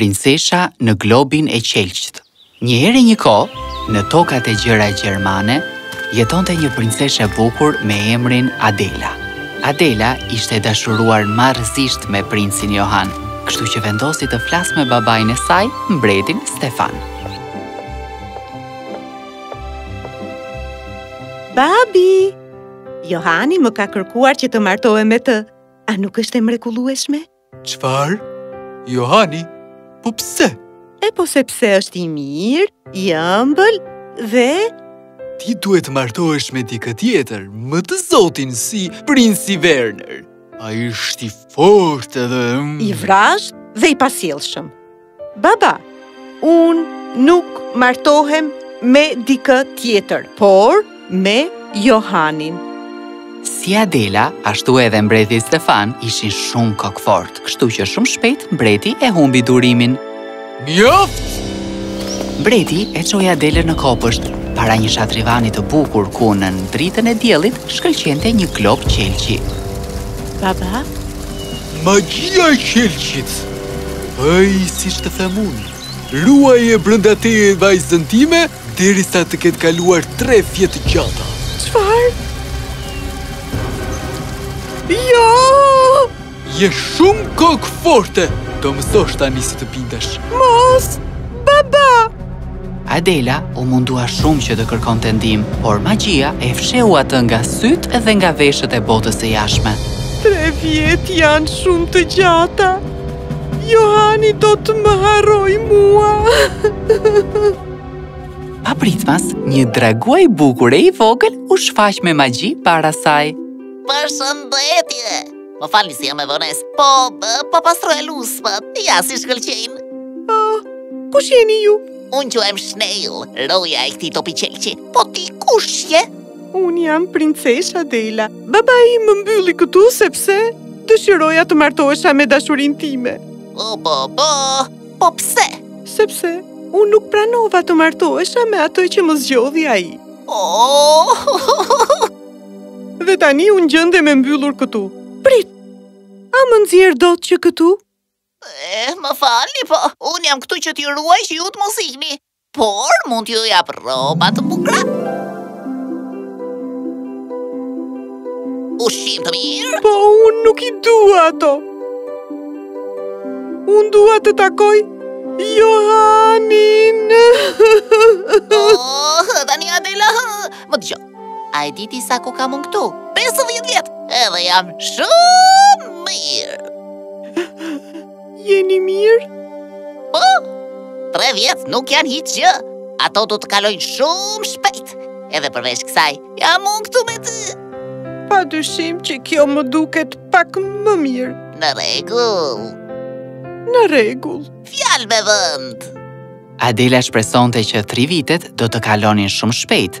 Princesha në globin e qelqtë Një herë e një kohë, në tokat e gjera gjermane, jetonte një princeshë e bukur me emrin Adela. Adela ishte dashuruar marrëzisht me princin Johan, kështu që vendosi të flasë me babain e saj, mbretin Stefan. Babi! Johani më ka kërkuar që të martohem me të. A nuk është e mrekullueshme? Çfarë? Johani, po pse? E po sepse është i mirë, i ëmbël dhe ti duhet të martohesh me dikë tjetër, më të zotin si princi Werner. Ai është i fortë edhe... I vrazhdë dhe i pasjellshëm. Baba, unë nuk martohem me dikë tjetër, por me Johanin. Si Adela, ashtu edhe mbreti Stefan ishin shumë kokëfortë, kështu që shumë shpejt mbreti e humbi durimin. Mjaft! Mbreti e çoi Adelën në kopësht, para një shatrivani të bukur ku nën dritën e diellit shkëlqente një glob qelqi. Baba? Magjia e qelqit! Bëj siç të them unë. Ruaje brenda teje vajzën time derisa të ketë kaluar tre vjet të gjata. Çfarë? Jo! Je shumë kokëfortë. Do mësosh tani si të bindesh. Mos! Adela u mundua shumë që të kërkonte ndihmë, por magjia e fshehu atë nga sytë dhe nga veshët e botës së jashme. Tre vjet janë shumë të gjata. Johani do të më harrojë mua. Papritmas, një dragua i bukur e i vogël u shfaq me magji para saj. Përshëndetje! Më falni se jam me vonesë, po, po pastroja luspat, ja si shkëlqejnë. O, kush jeni ju? Unë quhem Shnell, roja e këtij topi qelqi, po ti kush je? Unë jam princesha Adela, babai më mbylli këtu sepse dëshiroja të martohesha me dashurinë time. O, bo, bo, po pse? Sepse, unë nuk pranova të martohesha me atë që më zgjodhi ai. Oh, Dhe tani unë gjendem e mbyllur këtu. Prit, a më nxjerr dot që këtu? Eh, më falni, po, unë jam këtu që t'ju ruaj që ju të mos ikni. Por, mund t'ju jap rroba të bukura. Ushqim të mirë? Po, unë nuk i dua ato. Unë dua të takoj Johanin. Oh, tani Adela, më dëgjo. A e di ti sa kohë kam unë këtu? 50 vjet! Edhe jam shumë mirë. Jeni mirë? Po. Tre vjet nuk janë hiç gjë. Ato do të kalojnë shumë shpejt. Edhe përveç kësaj, jam unë këtu me ty. Pa dyshim që kjo më duket pak më mirë. Në rregull. Në rregull. Fjalë me vend. Adela shpresonte që tri vitet do të kalonin shumë shpejt.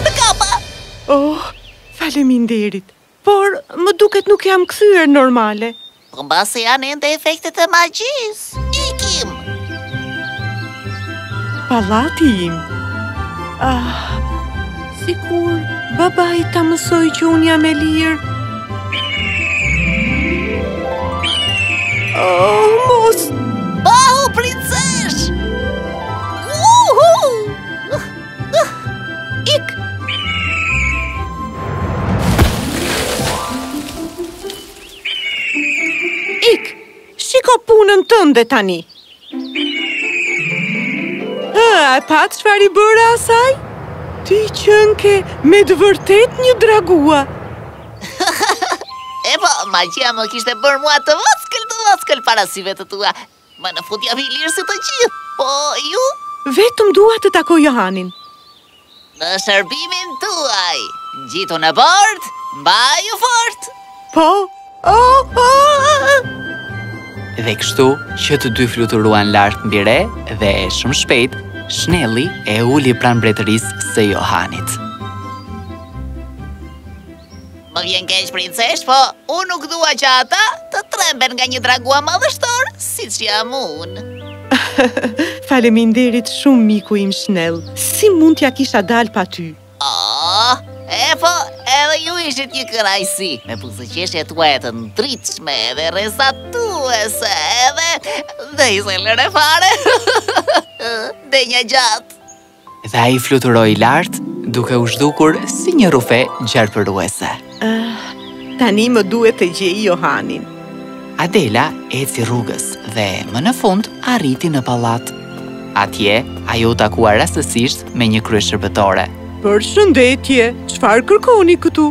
Të kapa! Oh, faleminderit, por më duket nuk jam kthyer normale. Po mbase janë ende efektet e magjisë. Ikim! Pallati im. Ah, sikur babai ta mësojë që unë jam e lirë. Oh, mos! Bahu, princeshë! punën tënde tani. A, e pa çfarë i bëre asaj? Ti qenke me të vërtetë një dragua. E po, magjia më kishte bërë mua të vockël, të vockël para syve të tua. Më në fund jam i lirë si të gjithë, po ju? Vetëm dua të takoj Johanin. Në shërbimin tuaj! Ngjitu në bord, mbahu fort! Po! Oh, oh! Dhe kështu që të dy fluturuan lart mbi re dhe shumë shpejt, Shnelli e uli pranë mbretërisë së Johanit. Më vjen keq princeshë, po unë nuk dua që ata të tremben nga një dragua madhështor, siç jam unë. Faleminderit shumë, miku im Shnell, si mund t'ia kisha dalë pa ty? Oh, e po, edhe ju ishit një kënaqësi, me buzëqeshjen tuaj të ndritshme dhe rrezatuese edhe dhe i se lëre fare, ndenja gjatë. Dhe ai fluturoi lart, duke u zhdukur si një rrufe gjarpëruese. Ah, tani më duhet të gjej Johanin. Adela eci rrugës dhe më në fund arriti në pallat. Atje, ajo u takua rastësisht me një kryeshërbëtore. Përshëndetje, çfarë kërkoni këtu?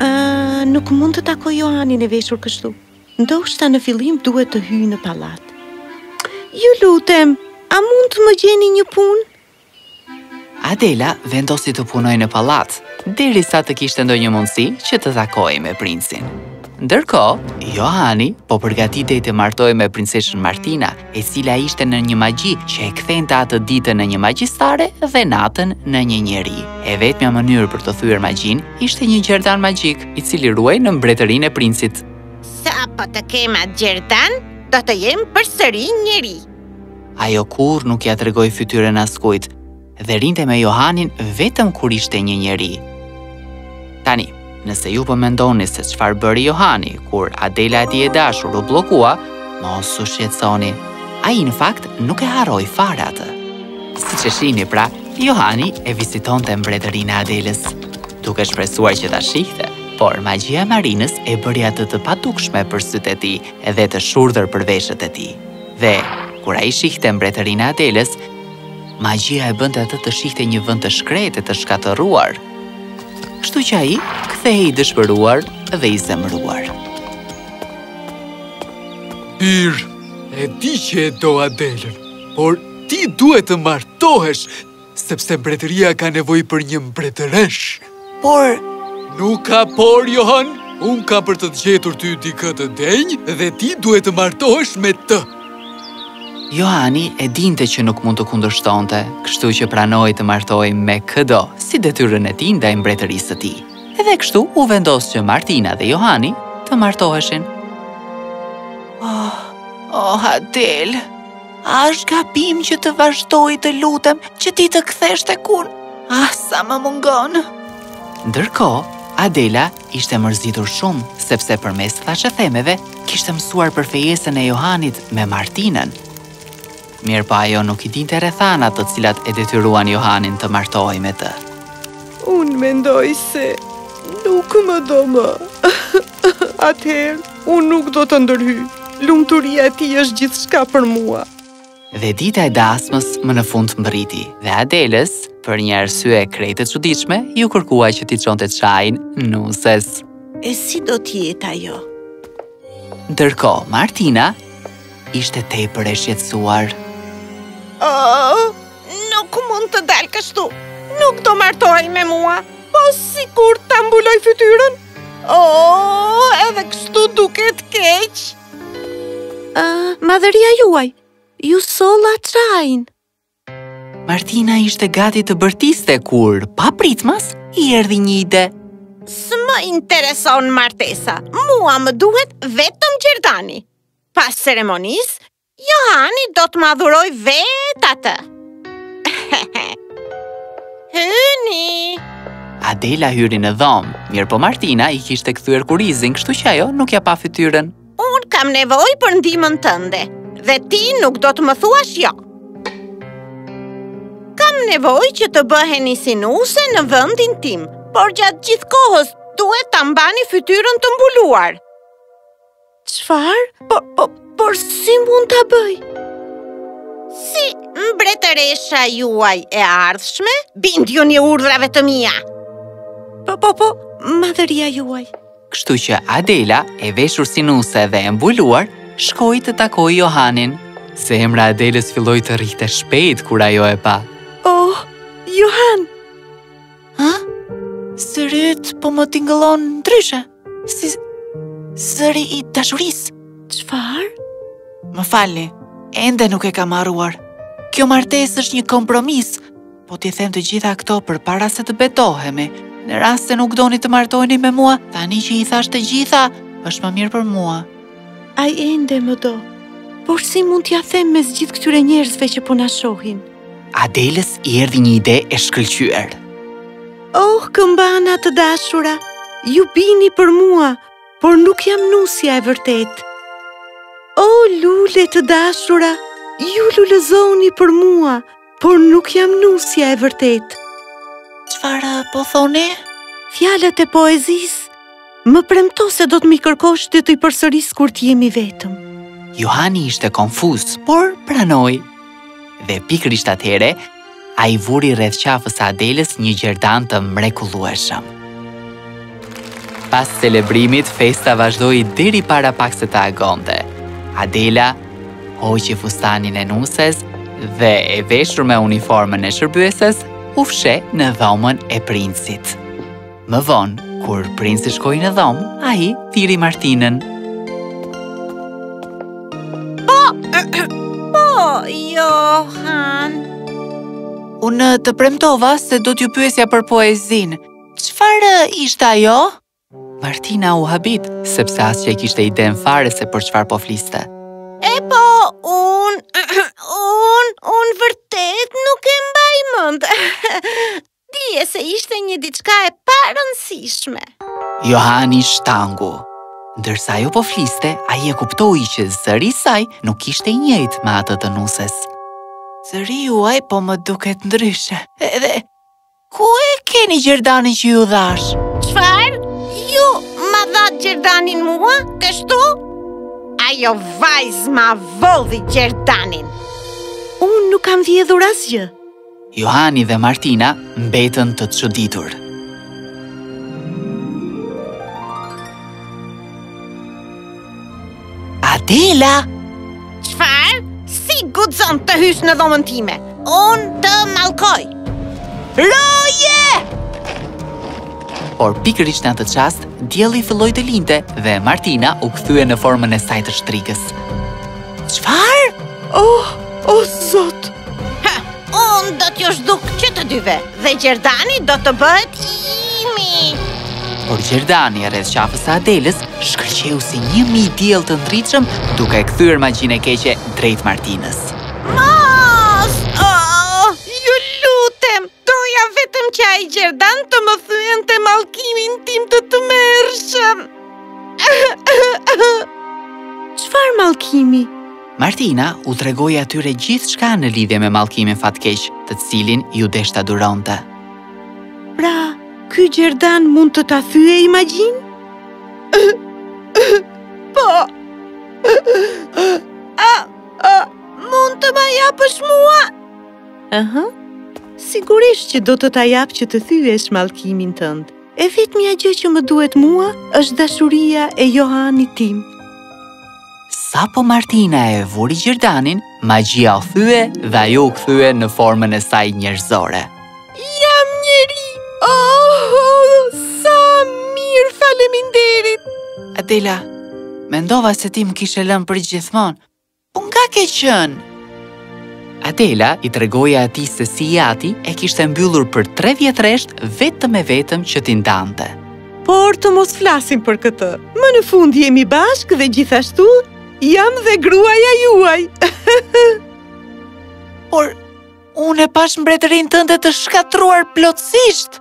Ëh, nuk mund të takoj Johanin e veshur kështu. Ndoshta në fillim duhet të hyj në pallat. Ju lutem, a mund të më gjeni një punë? Adela vendosi të punojë në pallat, derisa të kishte ndonjë mundësi që të takohej me princin. Ndërkohë, Johani po përgatitej të martohej me princeshën Martina, e cila ishte në një magji që e kthente atë ditën në një magjistare dhe natën në një njeri. E vetëmja mënyrë për të thyer magjinë ishte një gjerdan magjik, i cili ruhej në mbretërinë e princit. Sapo të kem atë gjerdan, do të jem përsëri njeri. Ajo kurrë nuk ia tregoi fytyrën askujt dhe rrinte me Johanin vetëm kur ishte një njeri. Tani, nëse ju po mendoni se çfarë bëri Johani kur Adela e tij e dashur u bllokua, mos u shqetësoni. Ai në fakt nuk e harroi fare atë. Siç e shihni pra, Johani e vizitonte mbretërinë e Adelës, duke shpresuar që ta shihte. Por magjia e Marinës e bëri atë të padukshme për sytë e tij dhe të shurdhër për veshët e tij. Dhe, kur ai shihte mbretërinë e Adelës, magjia e bënte atë të shihte një vend të shkretë e të shkatërruar. Kështu që ai kthehej i dëshpëruar dhe i zemëruar. Bir, e di që e do Adelën, por ti duhet të martohesh sepse mbretëria ka nevojë për një mbretëreshë! Por... Nuk ka por, Johan! Unë kam për të të gjetur ty dikë të denjë dhe ti duhet të martohesh me të! Johani e dinte që nuk mund të kundërshtonte, kështu që pranoi të martohej me këdo, si detyrën e tij ndaj mbretërisë së tij. Dhe kështu u vendos që Martina dhe Johani të martoheshin. Oh, oh Adel, A është gabim që të vazhdoj të lutem që ti të kthehesh tek unë? Ah, sa më mungon! Ndërkohë, Adela ishte mërzitur shumë, sepse përmes thashethemeve, kishte mësuar për fejesën e Johanit me Martinën. Mirëpo ajo nuk i dinte rrethanat të cilat e detyruan Johanin të martohej me të. Unë mendoj se nuk më do më. Atëherë, unë nuk do të ndërhyj. Lumturia e tij është gjithçka për mua. Dhe dita e dasmës më në fund mbërriti, dhe Adelës, për një arsye krejt të çuditshme, iu kërkua që t'i çonte çajin nuses. E si do të jetë ajo? Ndërkohë, Martina ishte tepër e shqetësuar. Oh, nuk mund të dal kështu, nuk do martohej me mua, po sikur ta mbuloj fytyrën, Oh, edhe kështu duket keq. Uh, madhëria juaj, ju solla çajin. Martina ishte gati të bërtiste kur, papritmas, i erdhi një ide. S'më intereson martesa, mua më duhet vetëm gjerdani. Pas ceremonisë, Johani do të ma dhurojë vetë atë. Hyni! Adela hyri në dhomë, mirëpo Martina i kishte kthyer kurrizin, kështu që ajo nuk ia pa fytyrën. Unë kam nevojë për ndihmën tënde, dhe ti nuk do të më thuash jo. Kam nevojë që të bëheni si nuse në vendin tim, por gjatë gjithë kohës duhet ta mbani fytyrën të mbuluar. Çfarë? Por, por, por si mund ta bëj? Si mbretëresha juaj e ardhshme, bindjuni urdhrave të mia. Po, po, po, madhëria juaj. Kështu që Adela, e veshur si nuse dhe e mbuluar, shkoi të takojë Johanin. Zemra e Adelës filloi të rrihte shpejt kur ajo e pa. Oh, Johan! Ha? Zëri yt po më tingëllon ndryshe. Si zëri i dashurisë. Çfarë? Më falni, ende nuk e kam harruar. Kjo martesë është një kompromis. Po t'i them të gjitha këto përpara se të betohemi. Në rast se nuk doni të martoheni me mua, tani që i thashë të gjitha, është më mirë për mua. Ai ende më do. Por si mund t'ia them mes gjithë këtyre njerëzve që po na shohin? Adelës i erdhi një ide e shkëlqyer. Oh, këmbana të dashura, ju bini për mua, por nuk jam nusja e vërtetë. Oh, lule të dashura, ju lulëzoni për mua, por nuk jam nusja e vërtetë. Çfarë po thoni? Fjalët e poezisë Më premto se do të më kërkosh të t'i përsëris kur të jemi vetëm. Johani ishte konfuz, por pranoi. Dhe pikërisht atëhere, ai vuri rreth qafës së Adelës një gjerdan të mrekullueshëm. Pas celebrimit, festa vazhdoi deri para pak se të agonte. Adela hoqi fustanin e nuses dhe e veshur me uniformën e shërbyeses, u fsheh në dhomën e princit. Më vonë, kur princi shkoi në dhomë, ai thirri Martinën. Po, po, Johan. Unë të premtova se do t'ju pyesja për poezinë. Çfarë ishte ajo? Martina u habit, sepse as që e kishte idenë fare se për çfarë po fliste. Epo, unë, unë, unë vërtet nuk e mbaj mend. Dije se ishte një diçka e parëndësishme. Johani shtangu. Ndërsa ajo po fliste, ai e kuptoi që zëri i saj nuk ishte i njëjtë me atë të nuses. Zëri juaj po më duket ndryshe. Edhe ku e keni gjerdanin që ju dhashë? Çfarë? Ju ma dhatë gjerdanin mua? Kështu? Ajo vajzë ma vodhi gjerdanin. Unë nuk kam vjedhur asgjë. Johani dhe Martina mbetën të çuditur. Adela! Çfarë? Si guxon të hysh në dhomën time? Unë të mallkoj. Roje! Por pikërisht në atë çast, dielli filloi të lindte dhe Martina u kthye në formën e saj të shtrigës. Çfarë? Oh, oh, zot! Ha, unë do t'ju zhduk që të dyve, dhe gjerdani do të bëhet imi! Por gjerdani, rreth qafës së Adelës, shkëlqeu si një mijë diej të ndritshëm duke e kthyer magjinë e keqe drejt Martinës. Mos! Oh, ju lutem! Doja vetëm që ai gjerdan të më thyente mallkimin tim të tmerrshëm. Çfarë mallkimi? Martina u tregoi atyre gjithçka në lidhje me mallkimin fatkeq të cilin iu desh ta duronte. Pra, ky gjerdan mund të ta thyejë magjinë? Po! A, a, mund të ma japësh mua? Aha, sigurisht që do të ta jap që të thyesh mallkimin tënd. E vetmja gjë që më duhet mua është dashuria e Johanit tim. Sapo Martina e vuri gjerdanin, magjia u thye dhe ajo u kthye në formën e saj njerëzore. Jam njeri! Oh, oh sa mirë faleminderit! Adela, mendova se ti më kishe lënë përgjithmonë, Po nga ke qenë? Adela i tregoi atij se si i ati e kishte mbyllur për tre vjet rresht vetëm e vetëm që t'i ndante. Por të mos flasim për këtë. Më në fund jemi bashkë dhe gjithashtu jam dhe gruaja juaj. Por Unë e pashë mbretërinë tënde të shkatërruar plotësisht!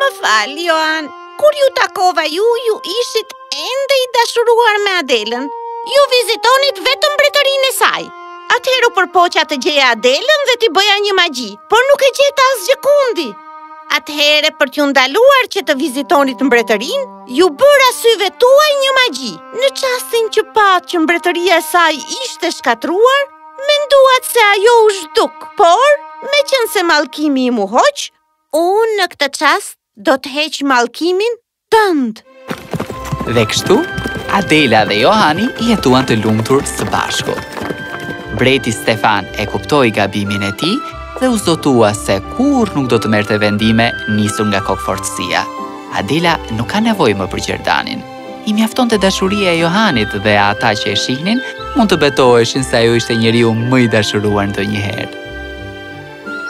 Më fal, Johan, kur ju takova ju, ju ishit ende i dashuruar me Adelën. Ju vizitonit vetëm mbretërinë e saj. Atëherë u përpoqa të gjeja Adelën dhe t'i bëja një magji, por nuk e gjeta asgjëkundi. Atëherë për t'ju ndaluar që të vizitonit mbretërinë, u bëra syve tuaj një magji. Në çastin që patë që mbretëria e saj ishte shkatërruar, Menduat se ajo u zhduk, por meqenëse mallkimi im u hoq, unë në këtë çast do të heq mallkimin tënd. Dhe kështu, Adela dhe Johani jetuan të lumtur së bashku. Mbreti Stefan e kuptoi gabimin e tij dhe u zotua se kurrë nuk do të merrte vendime nisur nga kokëfortësia. Adela nuk ka nevojë më për gjerdanin. I mjaftonte dashuria e Johanit dhe ata që e shihnin mund të betoheshin se ajo ishte njeriu më i dashuruar ndonjëherë.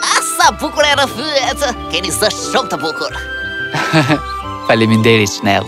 Ah, sa bukur e rrëfyet! Keni zë shumë të bukur! Faleminderit, Schnell!